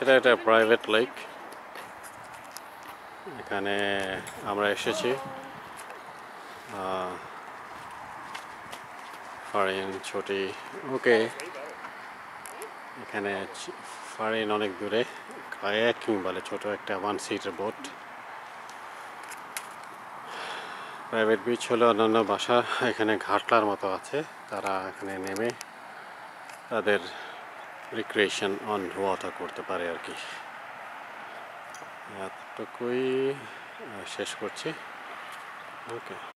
এটা একটা private lake এখানে আমরা এসেছি ফারিন ছোটি। ওকে, এখানে ফারিন অনেক দূরে, কায়াকিং বলে ছোট একটা one seater boat private beach হলে অন্যান্য বাসা এখানে ঘাটলার মতো আছে, তারা এখানে নেমে তাদের রিক্রিয়েশন অন ওয়াটার করতে পারে আর কি। এতটুকুই শেষ করছি। ওকে